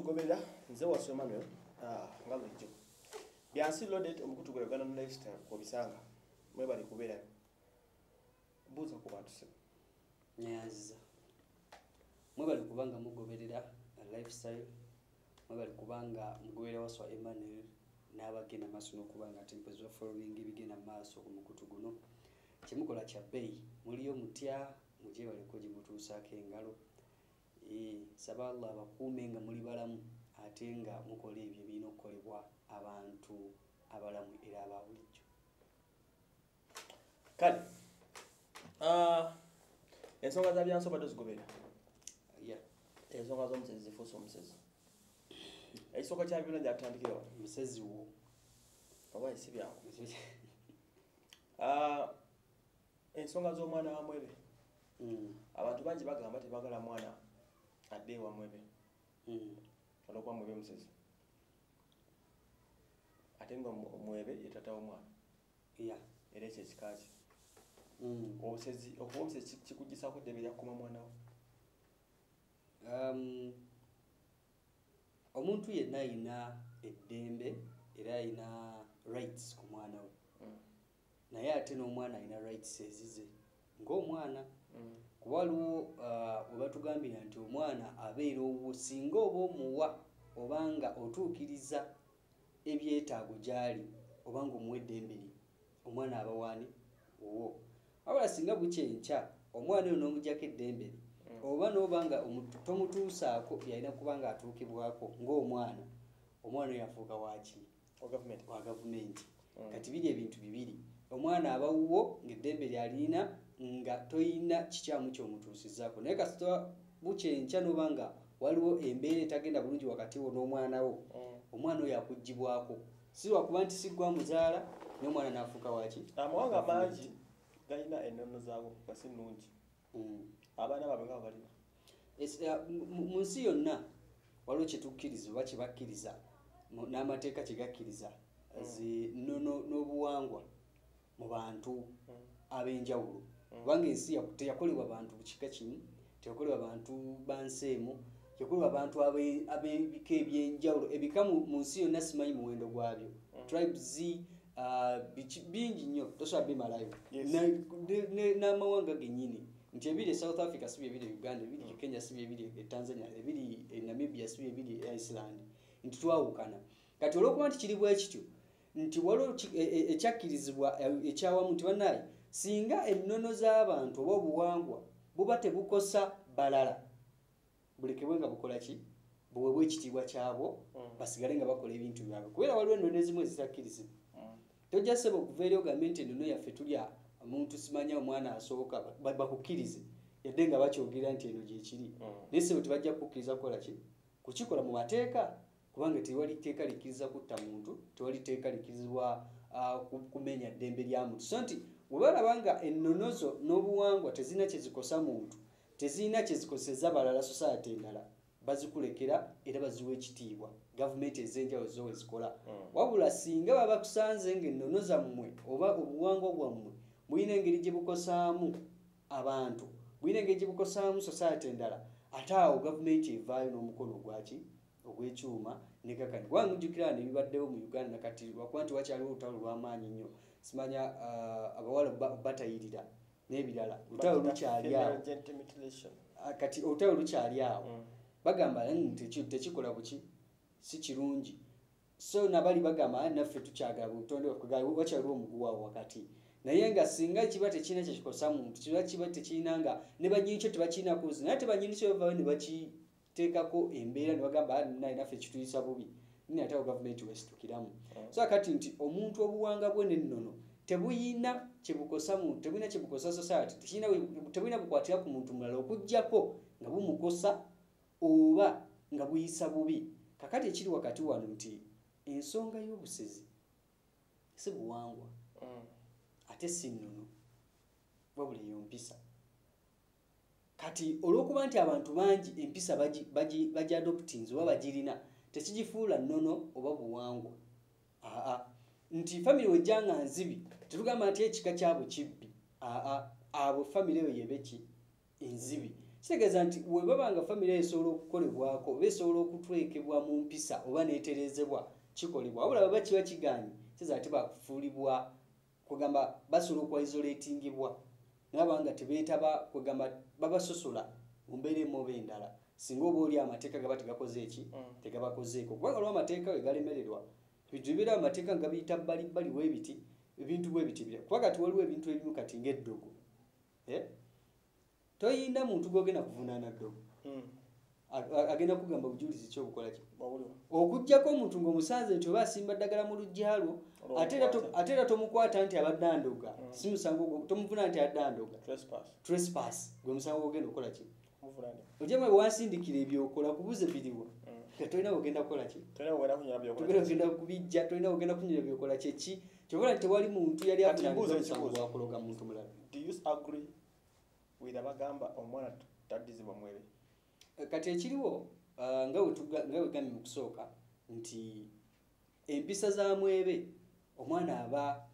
mutugoberera nze wasu emmanuel ah, nga bulijjo byansi loaded omukutu gwa uganda lifestyle kwobisanga mwebali kubeerayo buuza ku bantu se nyanziza mwebali kubanga mugoberera lifestyle mwebali kubanga mugoberera waswa emmanuel n'abagenda maaso n'okubanga tempezi wa following ebigenda maaso ku mukutu guno. Kyemukola kya bbeeyi muliyo mutya mugyebaleko gye mutuusaako engalo saba allah abakuume nga muli balamu ate nga mukola ebyo ebirina okukolebwa abantu abalamu era aba bulijjo. Kale ensonga za byansi obadde ozigoberera Yeah. ensonga z'omusezi zifuusa omusezi. Ekisooka kya byonna gyatandikira wano? Musezi wo. Oba byangu Ah, ensonga z'omwana wa mwebe. Mm, abantu bangi bagamba tebagala mwana adde ewa mwebe mm. olwokuba mwebe musezi ate nga omu- mwebe yetata w'omwana Yeah. era ekyo ekikaki Mm. obusezi okuba omusezi ki- kikugisaako eddembe lyakukuma mwana wo Um, omuntu yenna ayina eddembe era ayina rights ku mwana we Mm. naye ate n'omwana ayina rights ezize ng'omwana Mm. Kuba waliwo uh, we batugambira nti omwana abeera owwo singa oba omuwa obanga otuukiriza ebyetaago gy'ali obanga omuwa eddembe lye omwana aba waani? Owwo wabula singa bukyenkya omwana oyo n'omugyako eddembe lye Mm. oba n'obanga omu- tomutuusaako byalina kuba nga atuukibwako ng'omwana omwana oyo afuuka waaki wa gavumenti. Mm. kati biri ebintu bibiri. Omwana aba wuwo ng'eddembe lyalina nga toyina kikyamu kyomutuusizaako naye kasita bukyenkya noba nga waliwo embeera etagenda bulungi wakati wo n'omwana wo Mm. omwana oyo akugibwako si lwakuba nti siggwa muzaala n'omwana n'afuuka waki amawanga mangi galina ennono zaago nga si nnungi. Mm. abaana baabwe nga balina. Eh, mu- nsi yonna waliwo kyetukkiriza oba kyebakkiriza n'amateeka kyegakkiriza zi nnono n'obuwangwa mu bantu ab'enjawulo kubanga ensi teyakolebwa bantu kika kimu teyakolebwa bantu ba nsi emu yakolebwa abantu abe- ab'ebika ebyenjawulo. Ebika mu nsi yonna simanyi muwendo gwabyo. Tribes ah, biki- bingi nnyo tosobola bimalayo n'amawanga gennyini. Nti ebiri e south africa si byebiri e uganda ebiri e kenya si byebiri e tanzania ebiri e namibia si byebiri e iceland. Nti twawukana. Kati olwokuba nti kiri bwe kityo nti waliwo e- e- ekyakkirizibwa e- ekyawamu nti bannaye singa ennono z'abantu oba obuwangwa buba tebukosa balala bulekebwe nga bukola ki? Buweebwa ekitiibwa kyabwo Mm. basigale nga bakola ebintu byabwe. Kubera waliwo ennono ezimu ezitakkirizibwa. Tojja seba okuva eri ogambe nti ennono yaffe tulya omuntu simanya omwana asooka ba- bakukkirize. Yadde nga bakyogera nti eno gyekiri Mm. naye sebo tebajja kukkiriza kukola ki? Kukikola mu mateeka kubanga tewali tteeka likkiriza kutta muntu tewali tteeka likkirizibwa ku- kumenya ddembe lya muntu. So nti bwe balaba nga ennono zo n'obuwangwa tezirina kyezikosa muntu tezirina kyezikoseza balala society endala bazikulekera era baziwa ekitiibwa gavumenti ez'enjawulo zo wezikola Mm. wabula singa baba bakusanze ng'ennono zammwe oba obuwangwa bwammwe bulina engeri gye bukosaamu abantu bulina engeri gye bukosaamu society endala ate awo gavumenti evaayo n'omukono ogwaki ogw'ekyuma nekakani kubanga mujjukira ne bibaddewo mu uganda nakati lwakuba nti wakyaliwo olutalo lw'amaanyi nnyo simanya ah, abawala ba- batayirira n'ebirala olutalo lukyali awo. Ah, kati olutalo lukyali awo. Mm. bagamba "Mm, teki- tekikola buki? Si kirungi. So nabali bagamba "Ah, naffe tukyagala butonde wakyaliwo omuguwawo wakati. Naye nga singa kiba tekirina kyekikosa muntu kiba kiba tekirina nga ne banyinikyo tebakirina kuzi naye tebanyinikyo bavaayo ne bakiteekako embeera ne bagamba "Ah, naye naffe kituyisa bubi nini ate awo gavumenti wesitukiramu Mm. so kati nti omuntu obuwanga bwe nennono tebuyina kyebukosa muntu tebulina kyebukosa society tekirina bwe- tebulina bukwatira ku muntu mulala okugjako nga bumukosa oba nga buyisa bubi kakati ekiri wakati wano nti ensonga y'obusezi si buwangwa Mm. ate si nnono wabula eyo mpisa kati olw'okuba nti abantu bangi empisa bagi- bagi- bagiadoptins oba bagirina tekigifuula nnono oba buwangwa. Aa nti famire wejjanga nzibi tetugamba nti ekika kyabo kibbi. Aa abo famire eyo yebeki enzibi. Kitegeeza nti we baba nga famire esobola okukolebwako oba esobola okutwekebwa mu mpisa oba neeterezebwa kikolebwa. Wabula baba kiba kiganye kiza ate bafuulibwa kwegamba basobola okwaisolatingibwa. Naba nga tebeetaba kwegamba babasosola mu mbeera emu oba endala singa oba oli amateeka gaba tegakoze eki Mm. tegabakozeeko kubanga lwa amateeka we galemererwa ebintu bibeera amateeka nga biyita bbalibbali webiti ebintu bwebiti bira kuba kati waliwo ebintu ebimu kati ngaeddogo Eh? toyinda muntu gwogenda kuvunaana ddogo Mm. Agenda kugamba bujulizi ki obukola ki Wabuliwo. okugjako omuntu ng'omusanze nti oba asimba ddagala mu lujja lwo ate era tomukwata nti abadde andoga Mm. si musango tomuvuna nti adde andoga Trespass. gwe musango ogenda okukola ojamwe bwansindikira ebyokola kubuze biriwa Mm. tolina ogenda kukola ki togenda ogenda kubijja tolina ogenda kunyira byokola kyeki kyobola nti tewali muntu yali Kati afunaniza mbuuza omusango ekibuuzo. gwakuloga muntu mulala Do you agree with abagamba omwana taddizibwa mwebe? kati ekiriwo ah, nga wegambye mu kusooka nti empisa za mwebe omwana aba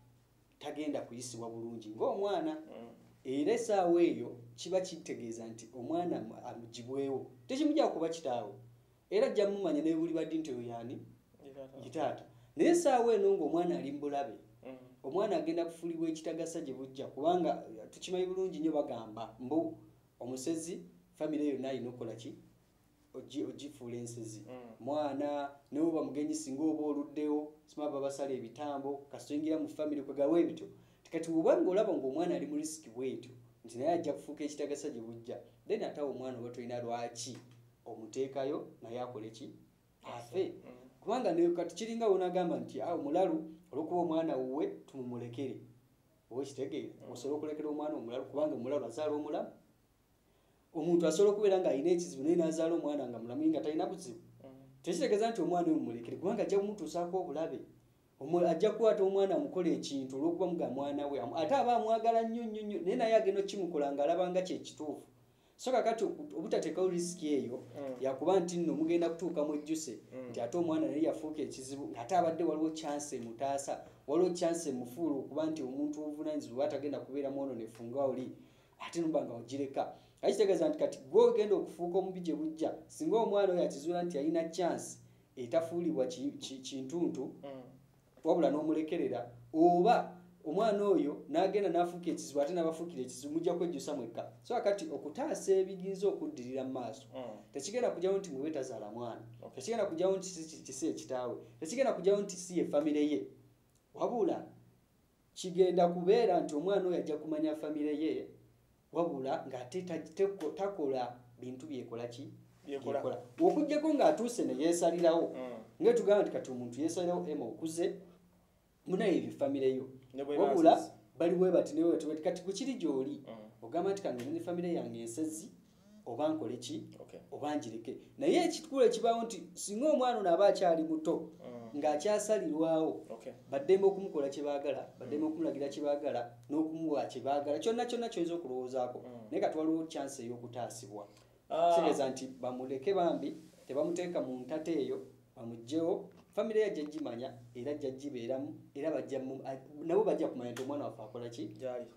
tagenda kuyisibwa bulungi ngaomwana Mm. Era essaawa eyo kiba kitegeeza nti omwana mu- amugibwewo tekimujja kuba kitaawe. Era ajja mumanya ne buli baddi nti oyo yani? Kitaata naye essaawa eno ng'omwana ali mu bulabe Mm. omwana agenda kufuulibwa ekitagasa gye bujja kubanga eh, tukimanyi bulungi nnyo bagamba mbu omusezi famire yonna alina okukola ki? Ogi- ogifuula ensezi. Mm. mwana newe bamugenyi singa oba oluddewo sima babasala ebitambo kasitoyingira mu famire kwegawa ebityo tikati oba ngaolaba ngaomwana ali mu risiki bwetyo nti naye ajja kufuuka ekitagasa gye bujja then ate awo omwana oba tolina lwaki omuteekayo naye akole ki? Afe. Mm. kubanga ne kati kiringa wonagamba nti awo mulalu olwokuba omwana wuwe tumumulekere. Oba ekitegeere Mm. osobola okulekera omwana omulalu kubanga omulalu azaala omulamu? Omuntu asobola okubeera nga alina ekizibu naye nazaala omwana nga mulamu nga talina buzibu? Mm. tekitegeeza nti omwana oyo mumulekere kubanga ajja kumutuusaako obulabe ajja kukwata omwana amukola ekintu olwokuba muga mwana we ate aba amwagala nnyo nnyo nnyo naye naye agenda okimukola ng'alaba nga kyekituufu so kakati obutateekawo risiki eyo Mm. yakuba nti nno mugenda kutuuka mu ejjuse Mm. nti ate omwana naye yafuuka ekizibu ng'ate abadde waliwo chance emutaasa waliwo chance emufuula okuba nti omuntu obuvunanyizibwa atagenda kubeera mwononefu nga oli ate noba nga ogireka aye kitegeeza nti kati gwe ogenda okufuuka omubi gye bujja singa omwana oyo akizuula nti alina chance etafuulibwa ki- ki- kintuntu Mm. Wabula n'omulekerera oba omwana oyo n'agenda n'afuuka ekizibu ate n'abafuukira ekizibu mujja kwejjusa mwekka so akati okutaasa ebiyinza okuddirira mu maaso Mm. tekigenda kujyawo nti mube tazaala mwana tekigenda kujyawo nti si- kisi ekitaawe tekigenda kujyawo nti si ye famire ye wabula kigenda kubeera nti omwana oyo ajja kumanya famire ye wabula ng'ate takola bintu byekola ki Byekola. Byekola. okugjako ng'atuuse ne yeesalirawo Mm. nga tugamba nti kati omuntu yeesalirawo ema okuze munayo ebyo famire yo wabula baasize. bali bwe bati bati bati kati kukiri gy'oli Mm. ogamba nti kange ne famire yange ensezi oba nkole ki oba njireke naye ekikulu ekibaawo nti singa omwana ono aba akyali muto Mm. ng'akyasalirwawo Okay. baddembe okumukola kye baagala baddembe okumulagira kye baagala n'okumuwa kye baagala kyonna kyonna kyoyinza okulowoozaako Mm. naye kati waliwo chance ey'okutaasibwa Ah. kitegeeza nti bamuleke bambi tebamuteeka mu ntate eyo bamugjewo famire ye ajja gimanya era ajja gibeeramu era nabo bajja kumanya nti omwana waffe akola ki?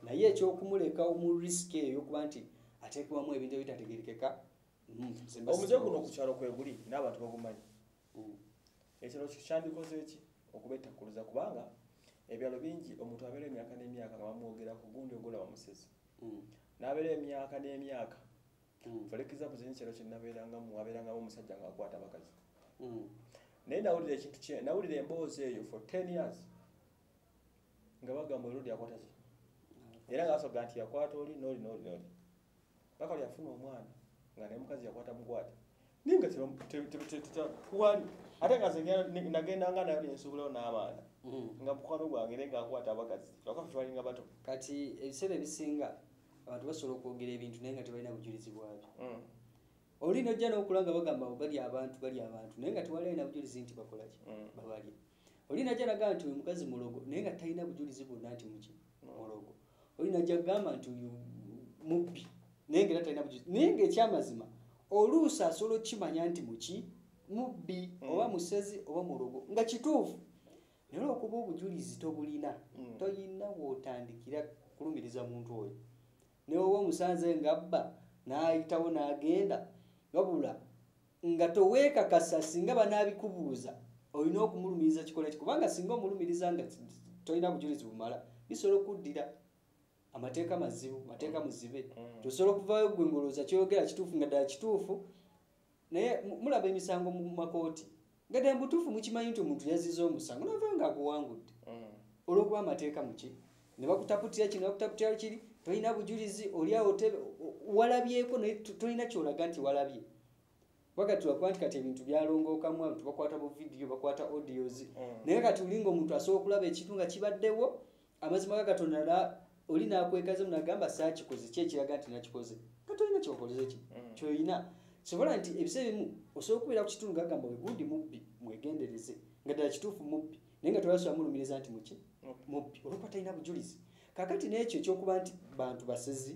Naye ekyokumuleka mu risiki eyo okuba nti ateekebwamu ebintu ebitategerekeka mm, omuje guno ku sikirowooza. kyalo kweguli n'abantu bagumanyi. Mm, ekiro kyandikoze ki? Okuba ettakkuluza kubanga ebyalo bingi omuntu abeera emyaka n'emyaka nga bamwogerako gundi ogola bamusezi mm, n'abeera emyaka n'emyaka for example zini kyalo kyenabeerangamu wabeerangamu omusajja ng'akwata abakazi naye nawulira ekintu kye nawulira emboozi eyo for 10 years. Nga bagamba oludi akwata ki? Era nga basoga nti yakwata oli n'oli n'oli n'oli. Paka oli yafuna omwana nga naye mukazi yakwata mukwate naye nga wali ate nga ngenda- nagendanga nayo nensuubulawo n'abaana mm. nga mukwano gwange naye ngaakwata abakazi lwakafe twalinga bato. Kati ebiseera ebisinga abantu basobola okwogera ebintu naye nga tebalina bujulizi bwabyo. Mm. Oli nojja n'okula nga bagamba bali abantu bali abantu naye nga tewali alina bujulizi nti bakola ki? Mm. babalya. Oli najja nagamba nti oyo mukazi mulogo naye nga talina bujulizi bwonna nti muki mulogo. Oli najja kugamba nti oyo mubbi naye nga era talina bujulizi naye ngaekyamazima oluusi asobola okukimanya nti muki mubbi Mm. oba musezi oba mulogo nga kituufu. Naye olwokuba obujulizi tobulina Mm. toyina wootandikira kulumiriza muntu oyo. Newoba omusanze ngabba n'ayitawo n'agenda wabula nga toweekakasa singa banaabikubuuza olina okumulumiriza kikola ki kubanga singa omulumiriza nga tolina bujulizi bumala bisobola okuddira amateeka mazibu mateeka muzibe. Mm. tosobola okuvaayo gwe ngolooza kyoyogera kituufu nga ddala kituufu naye mu- mulaba emisango mu makooti. Nga ddala mutuufu mukimanyi nti omuntu yaziza omusango navayo ngaaguwangudde Mm. olwokuba amateeka muki ne bakutaputira kino bakutaputira kiri tolina bujulizi oliawo walabyeko naye to- tolina kyolaga nti walabye. Wakati wakuba nti kati ebintu byalongookamu abantu bakwata bu vidiyo bakwata audios. Mm. naye kati olinga omuntu asobola okulaba ekintu nga kibaddewo amazima ga katonda oli nakwekaze munagamba saakikoze ki ekiraga nti nakikoze. Nga tolina kyokoleze ki? Mm. kyoyina sobola nti ebiseera ebimu osobola okubeera ku kitundu gagamba we gundi mubbi mwegendereze nga ddala kituufu mubbi naye nga tolasobola mulumiriza nti muki mubbi. Olwokuba talina bujulizi kakati n'ekyo ekyokuba nti bantu basezi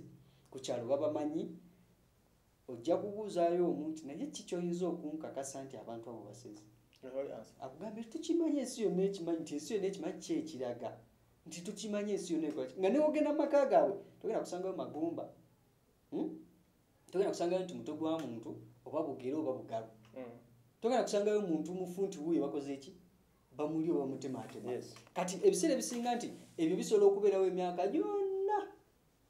ku kyalo babamanyi ojja kubuuzaayo omu nti naye ki kyoyinza okunkakasa nti abantu abo basezi answer. akugambye tukimanyi ensi yonna ekimanyi nti ensi yonna ekimanyi ki ekiraga nti tukimanyi ensi yonna nga newogenda mu maka gaabwe togenda kusangayo magumba Hmm? togenda kusangayo nti muto gwa muntu oba bugere oba bugalu Mm. togenda kusangayo muntu mufu nti wuuyo bakoze eki bamuli oba mutematema Yes. kati ebiseera ebisinga nti ebyo bisobola okubeerawo emyaka gyonna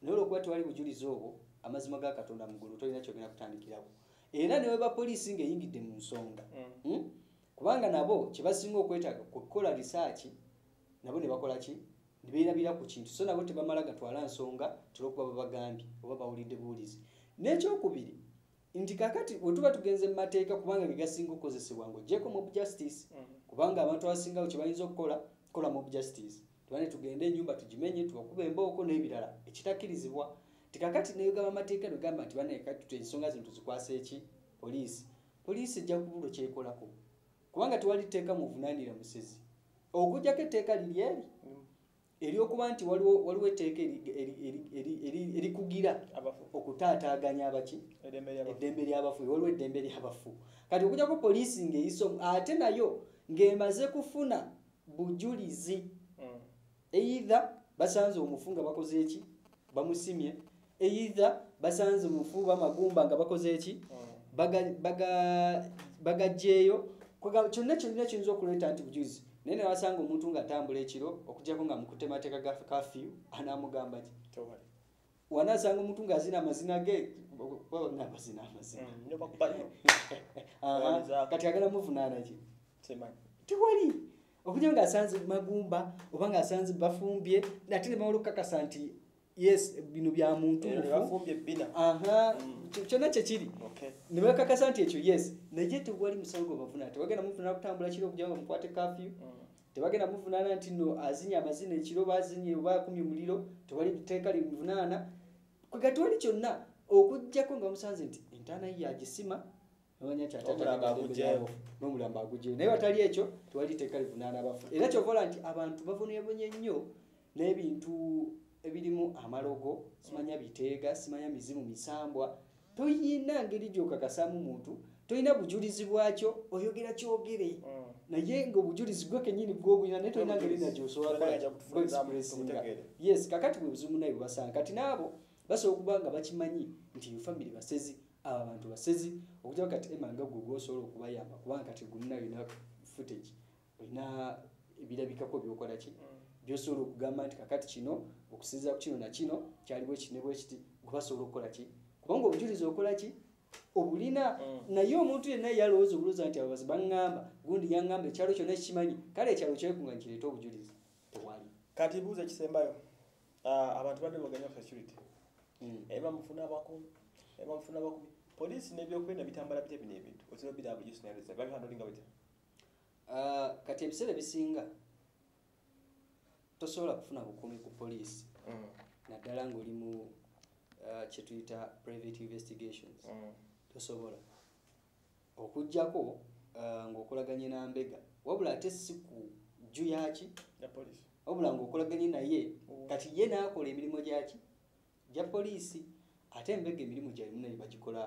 naye olwokuba tewali bujulizi obwo amazima ga katonda mugulu tolina kyogenda kutandikirawo era ne weba poliisi ng'eyingidde mu nsonga Mm. Hmm? kubanga nabo kyebasinga okwetaaga kukola risaaki nabo ne bakola ki ne beerabira ku kintu so nabo tebamala gatwala nsonga tulwokuba babagambye oba bawulidde buwulizi n'ekyokubiri nti kakati bwe tuba tugenze mu mateeka kubanga ge gasinga okukozesebwa ng'ogyeko mob justice Mm. Kubanga abantu abasingawo kye bayinza okukola kukola mob justice tubane tugende enyumba tugimenye tubakuba embooko n'ebirala ekitakkirizibwa tikakati neyogamba amateeka negamba nti banekatute ensonga zino tuzikwasa eki? Poliisi. Poliisi ejja kubulwa kyekolako. Kubanga tewali tteeka muvunaanira musezi. Okugjako etteeka liri eri? Eryokuba nti waliwo etteeka eri- eri- eri- eri- eri- erikugira okutaataaganya abaki? Eddembe ly'abafu. waliwo eddembe ly'abafu kati okujjako poliisi ng'eyisa ate nayo ng'emaze kufuna bujulizi Mm. eitha basanze omufu nga bakoze eki bamusimye eitha basanze omufu bamagumba nga bakoze eki Mm. baga- baga- bagagyeyo Kwega- kyonna kyonna kiyinza okuleeta nti bujulizi naye ne basanga omuntu ng'atambula ekiro okugjako nga mukutemateeka ga kafiyu anaamugamba ki wanaasanga omuntu ng'azina amazina ge nabazina amazina Mm. Kati agala muvunaana ki. Tewali! Okujja ng'asanze magumba oba ng'asanze bafumbye ate ne bamala okukakasa nti yes bino bya muntu Mm. kyo- kyonna kyekiri ne bakakasa nti ekyo yes. Naye tewali musango bavuna. Tebagenda muvunaana kutambula kiro okujja nga mukwate kafyu Mm. tebagenda muvunaana nti no azinye amazina ekiro bazinye oba akumye omuliro tewali teeka limuvunaana kwega tewali kyonna okugjako nga musanze nti entaana ye yagisima n'omulambo aguggyeyo naye watali ekyo tewali teeka livunaana abafu era kyovola nti abantu bavunebonye nnyo n'ebintu ebirimu amalogo simanya biteega simanya mizimu misambwa toyina ngeri gyokakasamu muntu tolina bujulizi bwakyo oyogera kyogere Mm. naye ngaobujulizi gwe kenyini bwobulina naye tolina ngeri nagyosobola Tolina kukola ajja ki? kutufunza Bwe-expressinga. tumutegeere. yes kakati bwe buzibu naye bubasanga kati naabo basobola okuba nga bakimanyi nti famire basezi abo abantu basezi okujjako kati emanga gwe gwosobola okubayamba kubanga kati gulina olina footage olina ebirabikako byokola ki Mm. byosobola okugamba nti kakati kino okusinziira ku kino nakino kyali bwe kine bwe kiti kubasobola okukola ki kubanga obujulizi okola ki obulina Mm. naye omuntu yenna yalowooza obulooza nti ababazi baŋŋamba gundi yaŋŋamba ekyalo kyonna kikimanyi kale ekyalo kyekunga nkireeta obujulizi tewali kati buuza ekisembayo abantu badde baganya ku security Mm. eba mufuna abakumi eba mufuna abakumi poliisi n'ebyokwenda bitambala bitya bino ebintu? Oziba biraabo gisinaliza babihandolinga bitya Ah, kati ebiseera ebisinga tosobola kufuna bukuumi ku poliisi. Mm. naddala ng'oli mu ah, kye tuyita private investigations. Mm. tosobola. Okugjako ah, ng'okolaganye nambega wabula ate si ku jju yaki wabula ng'okolaganye naye Mm. kati ye n'akola emirimu gyaki? Gya poliisi ate embega emirimu gyalimu naye bagikola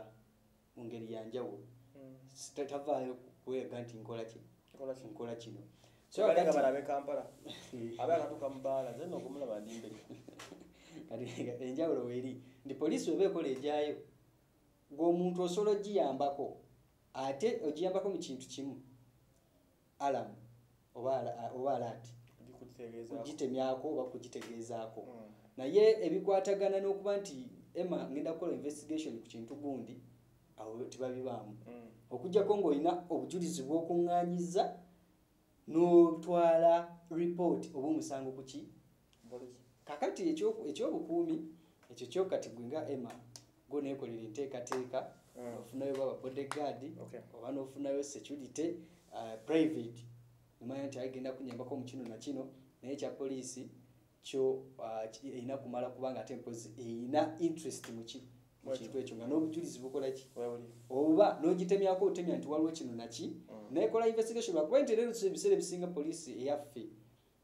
mu ngeri ya njawulo Mm. Ta- tavaayo kuwega nti nkola ki Kola ki? nkola kino enjawulo weeri nti poliisi weba ekola ejyayo ng'omuntu osobola ogiyambako ate ogiyambako mu kintu kimu alamu oba ala- oba alaati kugitegeezaako. kugitemyako oba kugitegeezaako Mm. naye ebikwatagana n'okuba nti ema ngenda kukola investigation ku kintu gundi awo tebabibaamu Mm. okugjako ng'olina obujulizi bw'okuŋŋaanyiza n'otwala report oba omusango ku ki kakati ekyo- ekyobukuumi ekyo kyokati gwe nga ema go neekolera enteekateeka Mm. ofunayo baba bodyguard Okay. oba n'ofunayo security uh, private nomanya nti agenda kunyambako mu kino na kino naye ekya poliisi kyo uh, erina kumala kubanga ate mpozi erina interest mu ki mu Mwekyo. kintu ekyo nga n'obujulizi bukola ki oba n'ogitemyako otemya nti waliwo kino naki Mm. nekola investigation lwakuba nti era ebiseera ebisinga poliisi eyaffe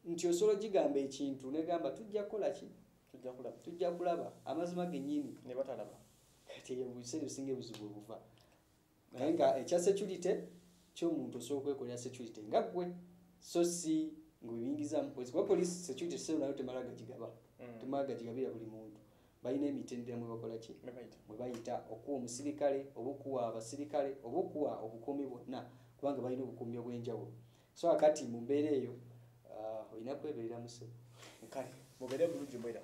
nti osobola ogigamba ekintu negamba tujja kukola ki Tujja kulaba. tujja kulaba amazima gennyini Ne batalaba. kati eyo biseera ebisinga ebizibu obuva naye nga ekya security kyomuntu osobola okwekolera security nga ggwe so si ngaobiyingizamu polisi kuba polisi security sero nayo temala gagigaba Mm. temala gagigabira buli muntu. Balina emitendera mwe bakola ki? Mwe bayita okuwa omusirikale oba okuwa abasirikale oba okuwa obukuumi bwonna. Kubanga balina obukuumi obw'enjawulo. So akati mu mbeera eyo ah, olina kweberera musebo Kale, mubeere bulungi mwera.